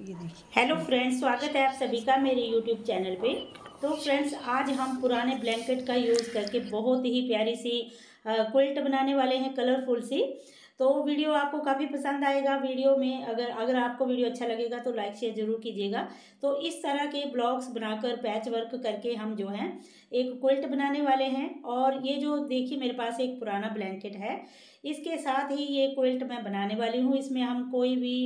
ये देखिए। Hello friends स्वागत है आप सभी का मेरे यूट्यूब चैनल पे। तो फ्रेंड्स आज हम पुराने ब्लैंकेट का यूज़ करके बहुत ही प्यारी सी क्विल्ट बनाने वाले हैं कलरफुल सी। तो वीडियो आपको काफ़ी पसंद आएगा वीडियो में। अगर अगर आपको वीडियो अच्छा लगेगा तो लाइक, शेयर ज़रूर कीजिएगा। तो इस तरह के ब्लॉग्स बनाकर, पैच वर्क करके हम जो हैं, एक क्विल्ट बनाने वाले हैं। और ये जो देखिए मेरे पास एक पुराना ब्लैंकेट है। इसके साथ ही ये क्विल्ट मैं बनाने वाली हूँ। इसमें हम कोई भी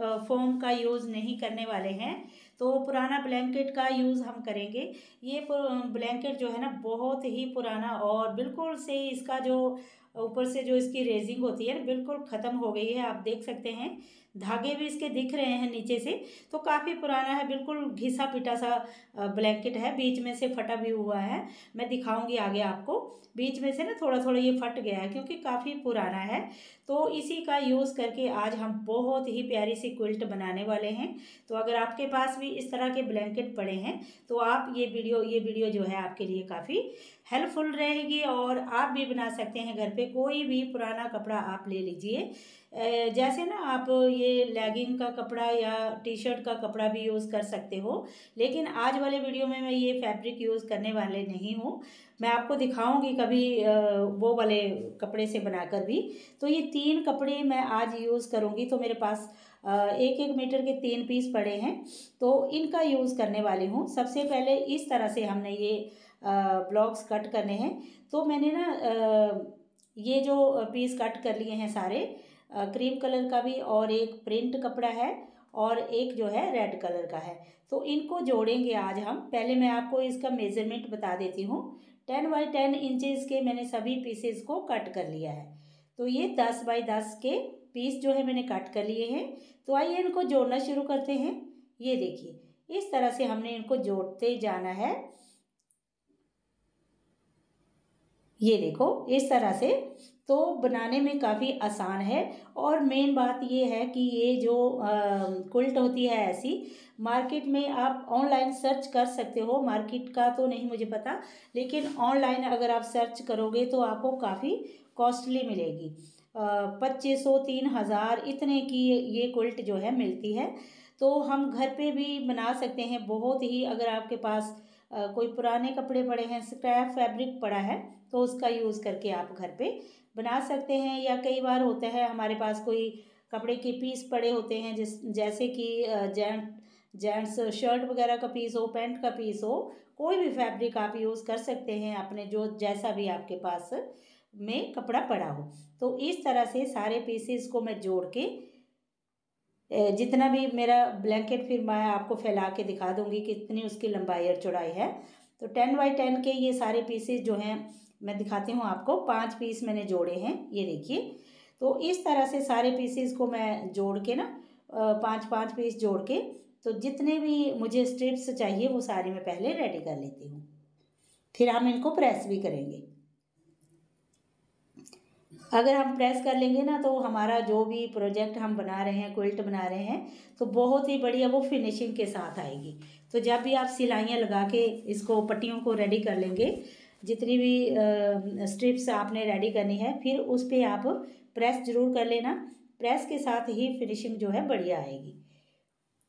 फोम का यूज़ नहीं करने वाले हैं। तो पुराना ब्लैंकेट का यूज़ हम करेंगे। ये ब्लैंकेट जो है ना, बहुत ही पुराना और बिल्कुल से इसका जो ऊपर से जो इसकी रेजिंग होती है ना, बिल्कुल ख़त्म हो गई है, आप देख सकते हैं। धागे भी इसके दिख रहे हैं नीचे से तो काफ़ी पुराना है, बिल्कुल घिसा पिटा सा ब्लैंकेट है, बीच में से फटा भी हुआ है। मैं दिखाऊँगी आगे आपको। बीच में से ना थोड़ा थोड़ा ये फट गया है, क्योंकि काफ़ी पुराना है। तो इसी का यूज़ करके आज हम बहुत ही प्यारी सी क्विल्ट बनाने वाले हैं। तो अगर आपके पास भी इस तरह के ब्लैंकेट पड़े हैं तो आप ये वीडियो ये वीडियो जो है आपके लिए काफ़ी हेल्पफुल रहेगी और आप भी बना सकते हैं घर पे। कोई भी पुराना कपड़ा आप ले लीजिए। जैसे ना आप ये लेगिंग का कपड़ा या टी शर्ट का कपड़ा भी यूज़ कर सकते हो। लेकिन आज वाले वीडियो में मैं ये फैब्रिक यूज़ करने वाले नहीं हूँ। मैं आपको दिखाऊँगी कभी वो वाले कपड़े से बनाकर भी। तो ये तीन कपड़े मैं आज यूज़ करूँगी। तो मेरे पास एक एक मीटर के तीन पीस पड़े हैं। तो इनका यूज़ करने वाली हूँ। सबसे पहले इस तरह से हमने ये ब्लॉक्स कट करने हैं। तो मैंने ना ये जो पीस कट कर लिए हैं सारे क्रीम कलर का भी और एक प्रिंट कपड़ा है और एक जो है रेड कलर का है। तो इनको जोड़ेंगे आज हम। पहले मैं आपको इसका मेज़रमेंट बता देती हूँ। टेन बाई टेन इंचज़ के मैंने सभी पीसेस को कट कर लिया है। तो ये दस बाई दस के पीस जो है मैंने कट कर लिए हैं। तो आइए इनको जोड़ना शुरू करते हैं। ये देखिए, इस तरह से हमने इनको जोड़ते जाना है। ये देखो, इस तरह से। तो बनाने में काफ़ी आसान है और मेन बात ये है कि ये जो कुल्ट होती है ऐसी मार्केट में आप ऑनलाइन सर्च कर सकते हो। मार्केट का तो नहीं मुझे पता, लेकिन ऑनलाइन अगर आप सर्च करोगे तो आपको काफ़ी कॉस्टली मिलेगी। पच्चीस सौ तीन हज़ार, इतने की ये कुल्ट जो है मिलती है। तो हम घर पे भी बना सकते हैं। बहुत ही अगर आपके पास कोई पुराने कपड़े पड़े हैं स्क्रैप फैब्रिक पड़ा है तो उसका यूज़ करके आप घर पे बना सकते हैं या कई बार होता है हमारे पास कोई कपड़े के पीस पड़े होते हैं जिस, जैसे कि जेंट, जेंट्स शर्ट वगैरह का पीस हो पैंट का पीस हो, कोई भी फैब्रिक आप यूज़ कर सकते हैं अपने जो जैसा भी आपके पास में कपड़ा पड़ा हो। तो इस तरह से सारे पीसेस को मैं जोड़ के जितना भी मेरा ब्लैंकेट फिर मैं आपको फैला के दिखा दूँगी कितनी उसकी लंबाई और चौड़ाई है। तो टेन बाई टेन के ये सारे पीसेस जो हैं, मैं दिखाती हूँ आपको, पाँच पीस मैंने जोड़े हैं, ये देखिए। तो इस तरह से सारे पीसेस को मैं जोड़ के ना पाँच पाँच पीस जोड़ के तो जितने भी मुझे स्ट्रिप्स चाहिए वो सारी मैं पहले रेडी कर लेती हूँ। फिर हम इनको प्रेस भी करेंगे। अगर हम प्रेस कर लेंगे ना तो हमारा जो भी प्रोजेक्ट हम बना रहे हैं क्विल्ट बना रहे हैं तो बहुत ही बढ़िया वो फिनिशिंग के साथ आएगी। तो जब भी आप सिलाइयाँ लगा के इसको, पट्टियों को रेडी कर लेंगे, जितनी भी स्ट्रिप्स आपने रेडी करनी है, फिर उस पर आप प्रेस ज़रूर कर लेना। प्रेस के साथ ही फिनिशिंग जो है बढ़िया आएगी।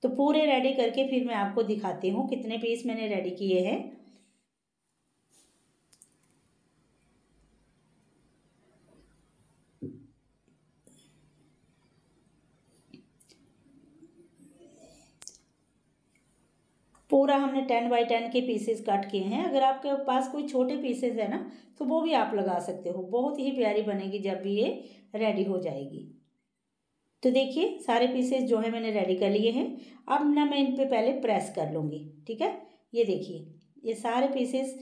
तो पूरे रेडी करके फिर मैं आपको दिखाती हूँ कितने पीस मैंने रेडी किए हैं। पूरा हमने टेन बाई टेन के पीसेस कट किए हैं। अगर आपके पास कोई छोटे पीसेस है ना तो वो भी आप लगा सकते हो। बहुत ही प्यारी बनेगी जब भी ये रेडी हो जाएगी। तो देखिए, सारे पीसेस जो है मैंने रेडी कर लिए हैं। अब ना मैं इन पर पहले प्रेस कर लूँगी, ठीक है? ये देखिए, ये सारे पीसेस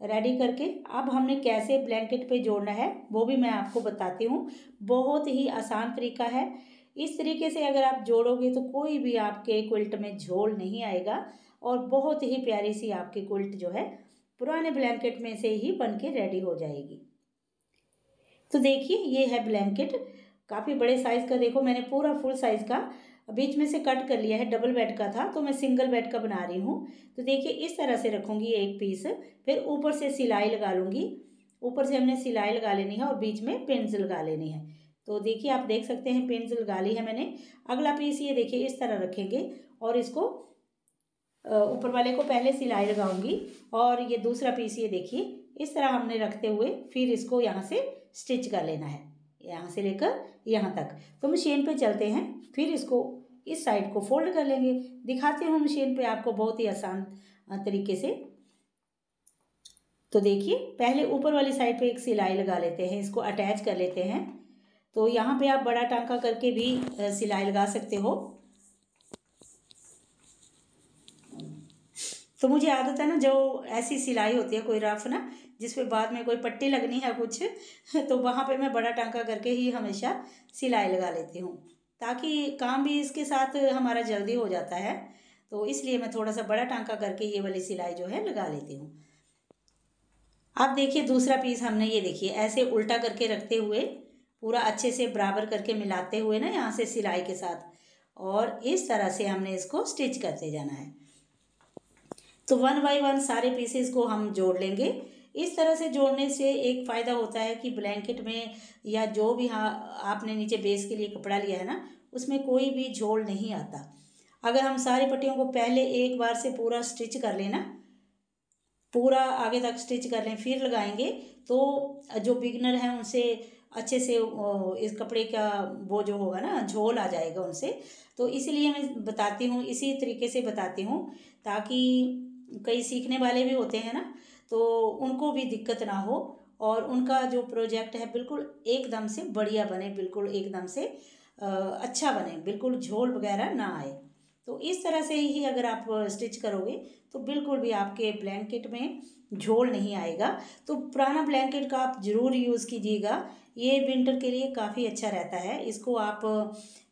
रेडी करके अब हमने कैसे ब्लैंकेट पे जोड़ना है, वो भी मैं आपको बताती हूँ। बहुत ही आसान तरीका है। इस तरीके से अगर आप जोड़ोगे तो कोई भी आपके क्विल्ट में झोल नहीं आएगा। और बहुत ही प्यारी सी आपकी कुल्ट जो है, पुराने ब्लैंकेट में से ही बन के रेडी हो जाएगी। तो देखिए, ये है ब्लैंकेट काफ़ी बड़े साइज़ का देखो, मैंने पूरा फुल साइज़ का बीच में से कट कर लिया है डबल बेड का था तो मैं सिंगल बेड का बना रही हूँ। तो देखिए, इस तरह से रखूँगी एक पीस फिर ऊपर से सिलाई लगा लूँगी। ऊपर से हमने सिलाई लगा लेनी है और बीच में पिन्स लगा लेनी है। तो देखिए, आप देख सकते हैं पिन लगा ली है मैंने। अगला पीस ये देखिए, इस तरह रखेंगे और इसको ऊपर वाले को पहले सिलाई लगाऊँगी और ये दूसरा पीस ये देखिए, इस तरह हमने रखते हुए फिर इसको यहाँ से स्टिच कर लेना है। यहाँ से लेकर यहाँ तक। तो मशीन पे चलते हैं, फिर इसको इस साइड को फोल्ड कर लेंगे। दिखाते हूँ मशीन पे आपको बहुत ही आसान तरीके से। तो देखिए, पहले ऊपर वाली साइड पे एक सिलाई लगा लेते हैं, इसको अटैच कर लेते हैं। तो यहाँ पे आप बड़ा टांका करके भी सिलाई लगा सकते हो। तो मुझे आदत है ना, जो ऐसी सिलाई होती है, कोई रफ ना जिस जिसपे बाद में कोई पट्टी लगनी है कुछ तो वहाँ पे मैं बड़ा टांका करके ही हमेशा सिलाई लगा लेती हूँ, ताकि काम भी इसके साथ हमारा जल्दी हो जाता है। तो इसलिए मैं थोड़ा सा बड़ा टांका करके ये वाली सिलाई जो है लगा लेती हूँ। अब देखिए, दूसरा पीस हमने ये देखिए, ऐसे उल्टा करके रखते हुए, पूरा अच्छे से बराबर करके मिलाते हुए ना यहाँ से सिलाई के साथ, और इस तरह से हमने इसको स्टिच करते जाना है। तो वन बाई वन सारे पीसेस को हम जोड़ लेंगे। इस तरह से जोड़ने से एक फ़ायदा होता है कि ब्लैंकेट में या जो भी हाँ आपने नीचे बेस के लिए कपड़ा लिया है ना, उसमें कोई भी झोल नहीं आता। अगर हम सारी पट्टियों को पहले एक बार से पूरा स्टिच कर लेना पूरा आगे तक स्टिच कर लें, फिर लगाएँगे तो जो बिगनर हैं उनसे अच्छे से इस कपड़े का वो जो होगा ना, झोल आ जाएगा उनसे। तो इसीलिए मैं बताती हूँ, इसी तरीके से बताती हूँ, ताकि कई सीखने वाले भी होते हैं ना तो उनको भी दिक्कत ना हो और उनका जो प्रोजेक्ट है बिल्कुल एकदम से बढ़िया बने, बिल्कुल एकदम से अच्छा बने, बिल्कुल झोल वगैरह ना आए। तो इस तरह से ही अगर आप स्टिच करोगे तो बिल्कुल भी आपके ब्लैंकेट में झोल नहीं आएगा। तो पुराना ब्लैंकेट का आप ज़रूर यूज़ कीजिएगा ये विंटर के लिए काफ़ी अच्छा रहता है। इसको आप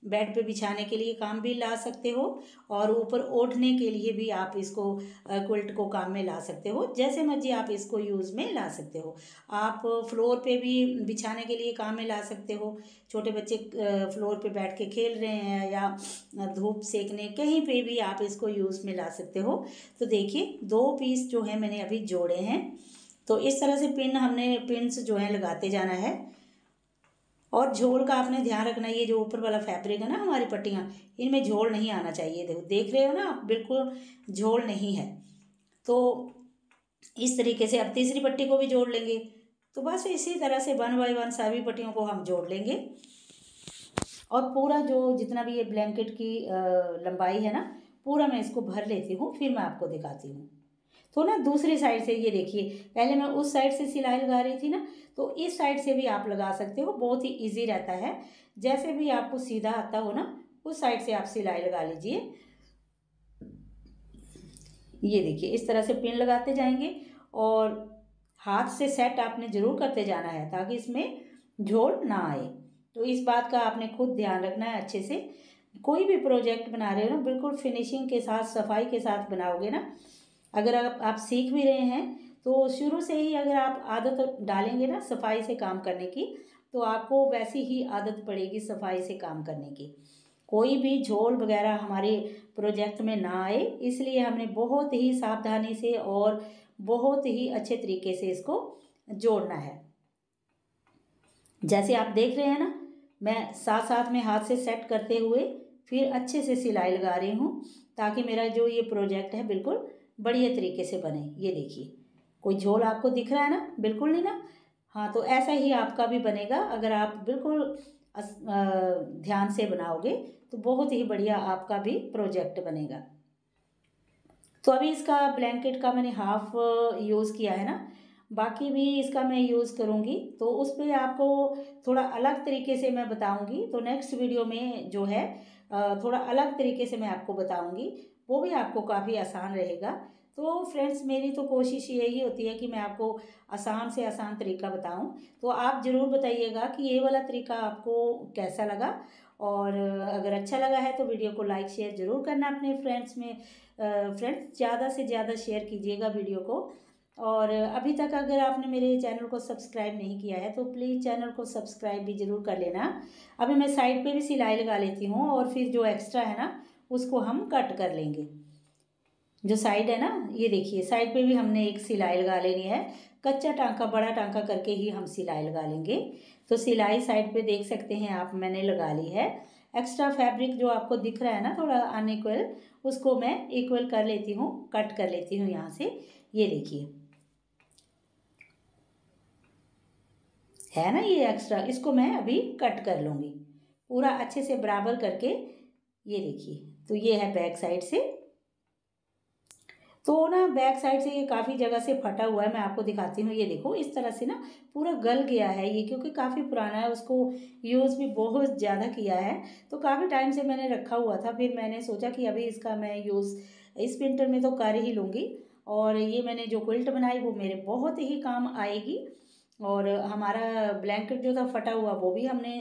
बेड पे बिछाने के लिए काम भी ला सकते हो और ऊपर ओढ़ने के लिए भी आप इसको क्विल्ट को काम में ला सकते हो। जैसे मर्ज़ी आप इसको यूज़ में ला सकते हो। आप फ्लोर पे भी बिछाने के लिए काम में ला सकते हो। छोटे बच्चे फ्लोर पे बैठ के खेल रहे हैं या धूप सेकने कहीं पे भी आप इसको यूज़ में ला सकते हो। तो देखिए, दो पीस जो है मैंने अभी जोड़े हैं। तो इस तरह से पिन हमने पिन्स जो है लगाते जाना है। और झोल का आपने ध्यान रखना, ये जो ऊपर वाला फैब्रिक है ना हमारी पट्टियाँ, इनमें झोल नहीं आना चाहिए। देखो, देख रहे हो ना आप, बिल्कुल झोल नहीं है। तो इस तरीके से, अब तीसरी पट्टी को भी जोड़ लेंगे। तो बस इसी तरह से वन बाई वन सभी पट्टियों को हम जोड़ लेंगे। और पूरा जो जितना भी ये ब्लैंकेट की लंबाई है ना, पूरा मैं इसको भर लेती हूँ, फिर मैं आपको दिखाती हूँ। तो ना दूसरी साइड से ये देखिए, पहले मैं उस साइड से सिलाई लगा रही थी ना तो इस साइड से भी आप लगा सकते हो, बहुत ही इजी रहता है। जैसे भी आपको सीधा आता हो ना, उस साइड से आप सिलाई लगा लीजिए। ये देखिए, इस तरह से पिन लगाते जाएँगे और हाथ से सेट आपने ज़रूर करते जाना है ताकि इसमें झोल ना आए। तो इस बात का आपने खुद ध्यान रखना है अच्छे से। कोई भी प्रोजेक्ट बना रहे हो ना, बिल्कुल फिनिशिंग के साथ, सफ़ाई के साथ बनाओगे ना, अगर आप आप सीख भी रहे हैं तो शुरू से ही अगर आप आदत डालेंगे ना सफ़ाई से काम करने की तो आपको वैसी ही आदत पड़ेगी सफ़ाई से काम करने की। कोई भी झोल वगैरह हमारे प्रोजेक्ट में ना आए, इसलिए हमने बहुत ही सावधानी से और बहुत ही अच्छे तरीके से इसको जोड़ना है। जैसे आप देख रहे हैं ना, मैं साथ साथ में हाथ से सेट करते हुए फिर अच्छे से सिलाई लगा रही हूँ, ताकि मेरा जो ये प्रोजेक्ट है बिल्कुल बढ़िया तरीके से बने। ये देखिए। कोई झोल आपको दिख रहा है ना? बिल्कुल नहीं ना? हाँ तो ऐसा ही आपका भी बनेगा। अगर आप बिल्कुल ध्यान से बनाओगे तो बहुत ही बढ़िया आपका भी प्रोजेक्ट बनेगा। तो अभी इसका ब्लैंकेट का मैंने हाफ़ यूज़ किया है ना? बाकी भी इसका मैं यूज़ करूँगी। तो उस पर आपको थोड़ा अलग तरीके से मैं बताऊँगी। तो नेक्स्ट वीडियो में जो है थोड़ा अलग तरीके से मैं आपको बताऊँगी। वो भी आपको काफ़ी आसान रहेगा। तो फ्रेंड्स, मेरी तो कोशिश यही होती है कि मैं आपको आसान से आसान तरीका बताऊँ। तो आप ज़रूर बताइएगा कि ये वाला तरीका आपको कैसा लगा। और अगर अच्छा लगा है तो वीडियो को लाइक, शेयर ज़रूर करना अपने फ्रेंड्स में। फ्रेंड्स, ज़्यादा से ज़्यादा शेयर कीजिएगा वीडियो को। और अभी तक अगर आपने मेरे चैनल को सब्सक्राइब नहीं किया है तो प्लीज़ चैनल को सब्सक्राइब भी ज़रूर कर लेना। अभी मैं साइड पे भी सिलाई लगा लेती हूँ और फिर जो एक्स्ट्रा है ना, उसको हम कट कर लेंगे। जो साइड है ना, ये देखिए, साइड पे भी हमने एक सिलाई लगा लेनी है। कच्चा टांका, बड़ा टांका करके ही हम सिलाई लगा लेंगे। तो सिलाई साइड पे देख सकते हैं आप, मैंने लगा ली है। एक्स्ट्रा फैब्रिक जो आपको दिख रहा है ना, थोड़ा अनइक्वल, उसको मैं इक्वल कर लेती हूँ, कट कर लेती हूँ यहाँ से। ये देखिए। है ना ये एक्स्ट्रा? इसको मैं अभी कट कर लूँगी। पूरा अच्छे से बराबर करके, ये देखिए। तो ये है बैक साइड से। तो ना बैक साइड से ये काफ़ी जगह से फटा हुआ है, मैं आपको दिखाती हूँ। ये देखो, इस तरह से ना पूरा गल गया है ये, क्योंकि काफ़ी पुराना है, उसको यूज़ भी बहुत ज़्यादा किया है। तो काफ़ी टाइम से मैंने रखा हुआ था, फिर मैंने सोचा कि अभी इसका मैं यूज़ इस विंटर में तो कर ही लूँगी। और ये मैंने जो क्विल्ट बनाई, वो मेरे बहुत ही काम आएगी। और हमारा ब्लैंकेट जो था फटा हुआ, वो भी हमने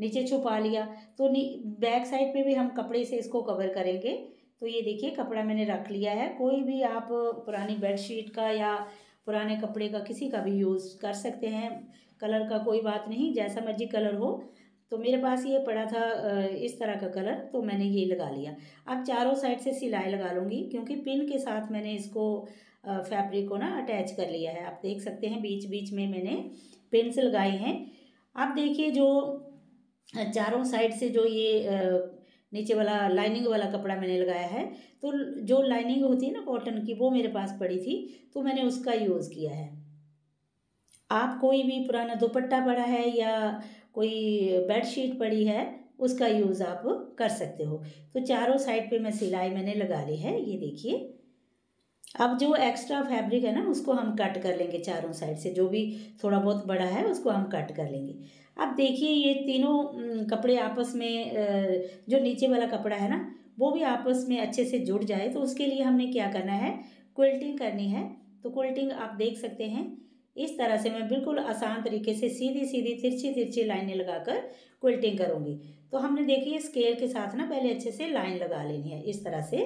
नीचे छुपा लिया। तो बैक साइड पे भी हम कपड़े से इसको कवर करेंगे। तो ये देखिए, कपड़ा मैंने रख लिया है। कोई भी आप पुरानी बेडशीट का या पुराने कपड़े का किसी का भी यूज़ कर सकते हैं। कलर का कोई बात नहीं, जैसा मर्ज़ी कलर हो। तो मेरे पास ये पड़ा था इस तरह का कलर तो मैंने ये लगा लिया। अब चारों साइड से सिलाई लगा लूँगी, क्योंकि पिन के साथ मैंने इसको फैब्रिक को ना अटैच कर लिया है। आप देख सकते हैं बीच बीच में मैंने पिन से लगाए हैं। अब देखिए जो चारों साइड से जो ये नीचे वाला लाइनिंग वाला कपड़ा मैंने लगाया है। तो जो लाइनिंग होती है ना कॉटन की, वो मेरे पास पड़ी थी तो मैंने उसका यूज़ किया है। आप कोई भी पुराना दुपट्टा पड़ा है या कोई बेडशीट पड़ी है, उसका यूज़ आप कर सकते हो। तो चारों साइड पे मैं सिलाई मैंने लगा ली है, ये देखिए। अब जो एक्स्ट्रा फैब्रिक है ना, उसको हम कट कर लेंगे चारों साइड से। जो भी थोड़ा बहुत बड़ा है, उसको हम कट कर लेंगे। अब देखिए, ये तीनों कपड़े आपस में जो नीचे वाला कपड़ा है ना, वो भी आपस में अच्छे से जुड़ जाए तो उसके लिए हमने क्या करना है? क्विल्टिंग करनी है। तो क्विल्टिंग आप देख सकते हैं। इस तरह से मैं बिल्कुल आसान तरीके से सीधी सीधी तिरछी तिरछी लाइनें लगाकर क्विल्टिंग करूँगी। तो हमने देखिए स्केल के साथ ना, पहले अच्छे से लाइन लगा लेनी है, इस तरह से।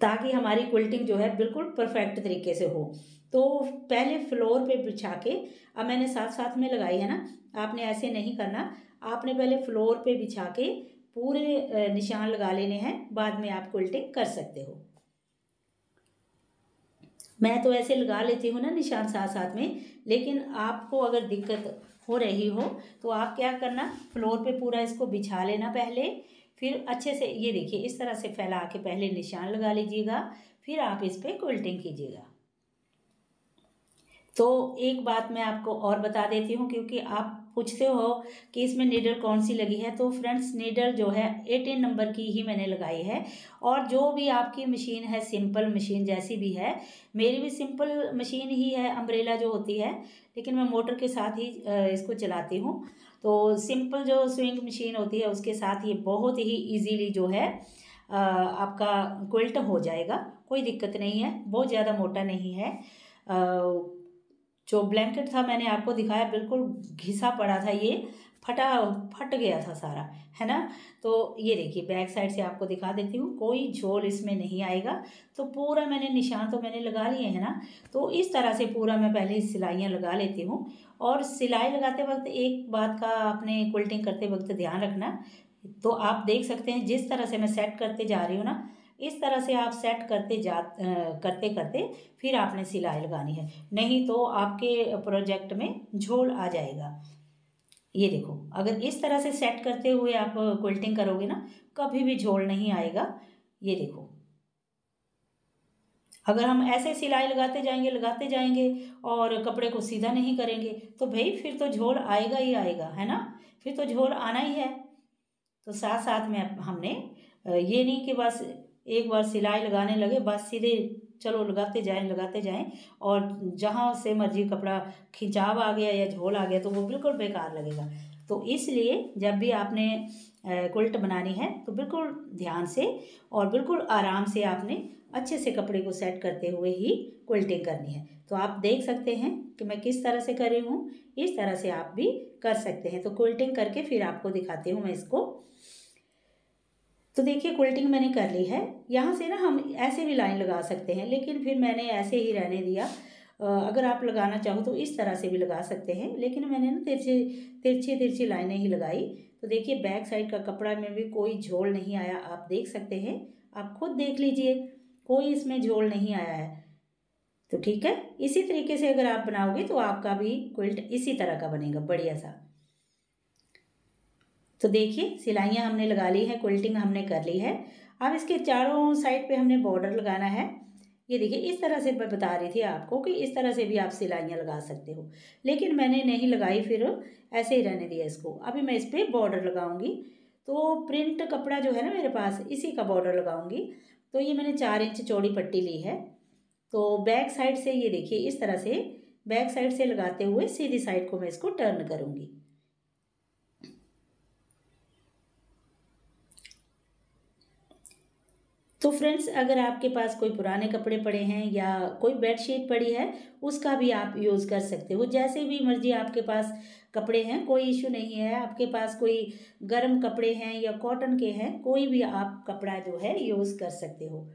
ताकि हमारी क्विल्टिंग जो है बिल्कुल परफेक्ट तरीके से हो। तो पहले फ्लोर पे बिछा के, अब मैंने साथ साथ में लगाई है ना, आपने ऐसे नहीं करना। आपने पहले फ्लोर पे बिछा के पूरे निशान लगा लेने हैं, बाद में आप क्विल्टिंग कर सकते हो। मैं तो ऐसे लगा लेती हूँ ना निशान साथ साथ में, लेकिन आपको अगर दिक्कत हो रही हो तो आप क्या करना, फ्लोर पे पूरा इसको बिछा लेना पहले फिर अच्छे से ये देखिए, इस तरह से फैला के पहले निशान लगा लीजिएगा, फिर आप इस पर क्विल्टिंग कीजिएगा। तो एक बात मैं आपको और बता देती हूँ, क्योंकि आप पूछते हो कि इसमें नीडल कौन सी लगी है तो फ्रेंड्स नीडल जो है एटीन नंबर की ही मैंने लगाई है। और जो भी आपकी मशीन है सिंपल मशीन जैसी भी है, मेरी भी सिंपल मशीन ही है अम्ब्रेला जो होती है, लेकिन मैं मोटर के साथ ही इसको चलाती हूँ। तो सिंपल जो स्विंग मशीन होती है, उसके साथ ये बहुत ही ईजीली जो है आपका क्विल्ट हो जाएगा। कोई दिक्कत नहीं है, बहुत ज़्यादा मोटा नहीं है। जो ब्लैंकेट था मैंने आपको दिखाया, बिल्कुल घिसा पड़ा था ये। फटा, फट गया था सारा, है ना? तो ये देखिए, बैक साइड से आपको दिखा देती हूँ, कोई झोल इसमें नहीं आएगा। तो पूरा मैंने निशान तो मैंने लगा लिए हैं ना? तो इस तरह से पूरा मैं पहले सिलाइयाँ लगा लेती हूँ। और सिलाई लगाते वक्त एक बात का आपने क्विल्टिंग करते वक्त ध्यान रखना तो आप देख सकते हैं, जिस तरह से मैं सेट करते जा रही हूँ ना, इस तरह से आप सेट करते जा करते करते फिर आपने सिलाई लगानी है। नहीं तो आपके प्रोजेक्ट में झोल आ जाएगा। ये देखो, अगर इस तरह से सेट करते हुए आप क्विल्टिंग करोगे ना, कभी भी झोल नहीं आएगा। ये देखो। अगर हम ऐसे सिलाई लगाते जाएँगे लगाते जाएँगे और कपड़े को सीधा नहीं करेंगे तो भाई फिर तो झोल आएगा ही आएगा, है ना? फिर तो झोल आना ही है। तो साथ साथ में हमने ये नहीं कि बस एक बार सिलाई लगाने लगे, बस सीधे चलो लगाते जाएँ लगाते जाएँ, और जहाँ से मर्ज़ी कपड़ा खिंचाव आ गया या झोल आ गया तो वो बिल्कुल बेकार लगेगा। तो इसलिए जब भी आपने कुल्ट बनानी है तो बिल्कुल ध्यान से और बिल्कुल आराम से आपने अच्छे से कपड़े को सेट करते हुए ही कुल्टिंग करनी है। तो आप देख सकते हैं कि मैं किस तरह से कर रही हूँ, इस तरह से आप भी कर सकते हैं। तो कुल्टिंग करके फिर आपको दिखाती हूँ मैं इसको तो देखिए क्विल्टिंग मैंने कर ली है। यहाँ से ना हम ऐसे भी लाइन लगा सकते हैं, लेकिन फिर मैंने ऐसे ही रहने दिया। अगर आप लगाना चाहो तो इस तरह से भी लगा सकते हैं, लेकिन मैंने ना तिरछी तिरछी तिरछी लाइनें ही लगाई। तो देखिए, बैक साइड का कपड़ा में भी कोई झोल नहीं आया, आप देख सकते हैं। आप खुद देख लीजिए, कोई इसमें झोल नहीं आया है। तो ठीक है, इसी तरीके से अगर आप बनाओगे तो आपका भी क्विल्ट इसी तरह का बनेगा, बढ़िया सा। तो देखिए, सिलाइयाँ हमने लगा ली हैं क्विल्टिंग हमने कर ली है। अब इसके चारों साइड पे हमने बॉर्डर लगाना है। ये देखिए, इस तरह से मैं बता रही थी आपको कि इस तरह से भी आप सिलाइयाँ लगा सकते हो। लेकिन मैंने नहीं लगाई फिर, ऐसे ही रहने दिया इसको। अभी मैं इस पर बॉर्डर लगाऊँगी। तो प्रिंट कपड़ा जो है ना मेरे पास, इसी का बॉर्डर लगाऊँगी। तो ये मैंने चार इंच चौड़ी पट्टी ली है। तो बैक साइड से ये देखिए, इस तरह से बैक साइड से लगाते हुए सीधी साइड को मैं इसको टर्न करूँगी। तो फ्रेंड्स, अगर आपके पास कोई पुराने कपड़े पड़े हैं या कोई बेडशीट पड़ी है, उसका भी आप यूज़ कर सकते हो। जैसे भी मर्ज़ी आपके पास कपड़े हैं, कोई इशू नहीं है। आपके पास कोई गर्म कपड़े हैं या कॉटन के हैं, कोई भी आप कपड़ा जो है यूज़ कर सकते हो।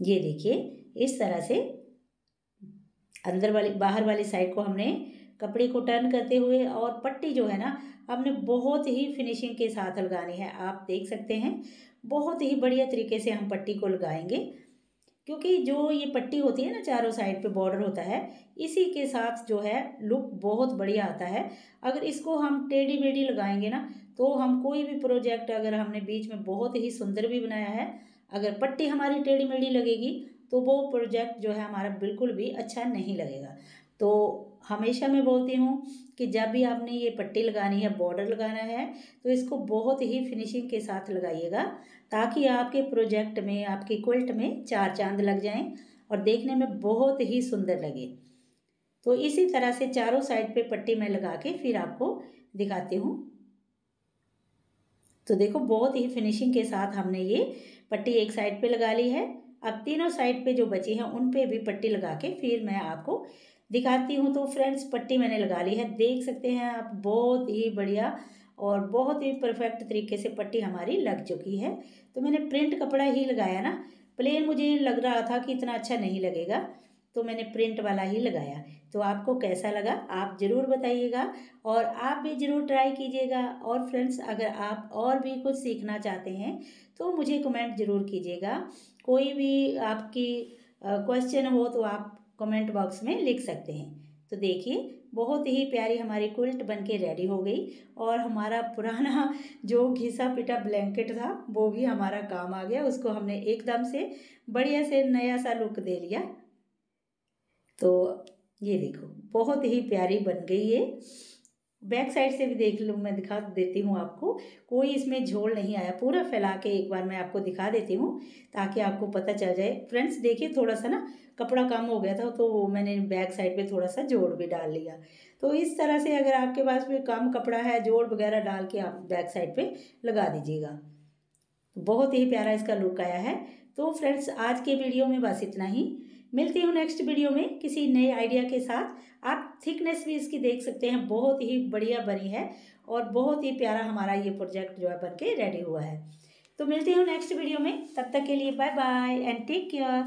ये देखिए, इस तरह से अंदर वाली, बाहर वाली साइड को हमने कपड़े को टर्न करते हुए और पट्टी जो है ना, हमने बहुत ही फिनिशिंग के साथ लगानी है। आप देख सकते हैं बहुत ही बढ़िया तरीके से हम पट्टी को लगाएँगे। क्योंकि जो ये पट्टी होती है ना, चारों साइड पे बॉर्डर होता है, इसी के साथ जो है लुक बहुत बढ़िया आता है। अगर इसको हम टेढ़ी मेढ़ी लगाएँगे ना तो हम कोई भी प्रोजेक्ट अगर हमने बीच में बहुत ही सुंदर भी बनाया है, अगर पट्टी हमारी टेढ़ी मेढ़ी लगेगी तो वो प्रोजेक्ट जो है हमारा बिल्कुल भी अच्छा नहीं लगेगा। तो हमेशा मैं बोलती हूँ कि जब भी आपने ये पट्टी लगानी है बॉर्डर लगाना है तो इसको बहुत ही फिनिशिंग के साथ लगाइएगा ताकि आपके प्रोजेक्ट में, आपके क्विल्ट में चार चाँद लग जाएँ और देखने में बहुत ही सुंदर लगे। तो इसी तरह से चारों साइड पे पट्टी में लगा के फिर आपको दिखाती हूँ। तो देखो, बहुत ही फिनिशिंग के साथ हमने ये पट्टी एक साइड पे लगा ली है। अब तीनों साइड पे जो बची हैं, उन पे भी पट्टी लगा के फिर मैं आपको दिखाती हूँ तो फ्रेंड्स पट्टी मैंने लगा ली है। देख सकते हैं आप, बहुत ही बढ़िया और बहुत ही परफेक्ट तरीके से पट्टी हमारी लग चुकी है। तो मैंने प्रिंट कपड़ा ही लगाया ना प्लेन मुझे लग रहा था कि इतना अच्छा नहीं लगेगा तो मैंने प्रिंट वाला ही लगाया। तो आपको कैसा लगा, आप ज़रूर बताइएगा और आप भी ज़रूर ट्राई कीजिएगा। और फ्रेंड्स अगर आप और भी कुछ सीखना चाहते हैं तो मुझे कमेंट ज़रूर कीजिएगा। कोई भी आपकी क्वेश्चन हो तो आप कमेंट बॉक्स में लिख सकते हैं। तो देखिए, बहुत ही प्यारी हमारी कुल्ट बन के रेडी हो गई और हमारा पुराना जो घिसा पिटा ब्लैंकेट था, वो भी हमारा काम आ गया। उसको हमने एकदम से बढ़िया से नया सा लुक दे लिया। तो ये देखो, बहुत ही प्यारी बन गई है बैक साइड से भी देख लो, मैं दिखा देती हूँ आपको। कोई इसमें झोल नहीं आया, पूरा फैला के एक बार मैं आपको दिखा देती हूँ, ताकि आपको पता चल जाए। फ्रेंड्स, देखिए थोड़ा सा ना कपड़ा कम हो गया था तो मैंने बैक साइड पे थोड़ा सा जोड़ भी डाल लिया। तो इस तरह से अगर आपके पास भी कम कपड़ा है, जोड़ वगैरह डाल के आप बैक साइड पर लगा दीजिएगा। बहुत ही प्यारा इसका लुक आया है। तो फ्रेंड्स, आज के वीडियो में बस इतना ही। मिलती हूँ नेक्स्ट वीडियो में किसी नए आइडिया के साथ। थिकनेस भी इसकी देख सकते हैं, बहुत ही बढ़िया बनी है और बहुत ही प्यारा हमारा ये प्रोजेक्ट जो है बन के रेडी हुआ है। तो मिलती हूँ नेक्स्ट वीडियो में, तब तक के लिए bye bye and take care